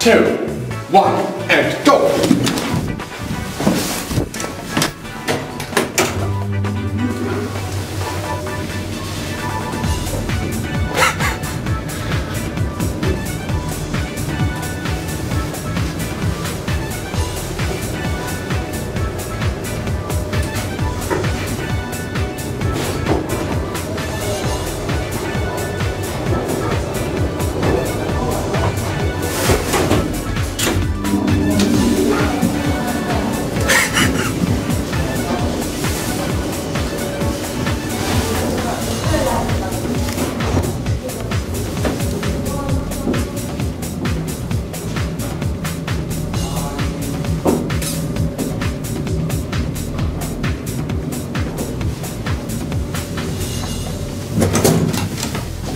two, one, and go!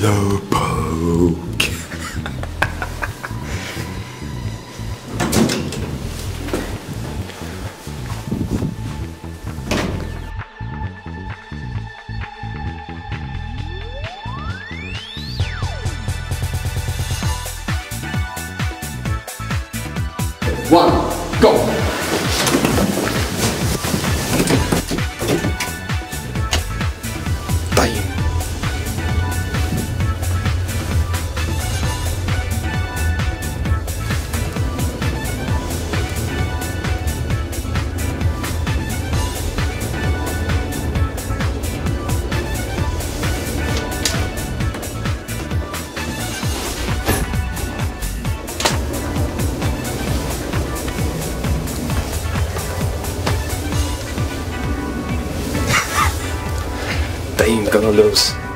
Slow poke. One, go! Time gonna lose.